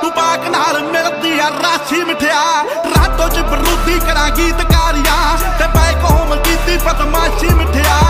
ਤੂੰ ਪਾਕ ਨਾਲ ਮਿਲਦੀ ਆ, ਰਾਸੀ ਮਿਠਿਆ। ਰਾਤੋਂ ਚ ਬਰੂਦੀ ਕਰਾਂ ਗੀਤਕਾਰੀਆਂ ਤੇ ਬੈਕ ਹੋਮ ਕੀਤੀ ਬਦਮਾਸ਼ੀ ਮਿਠਿਆ।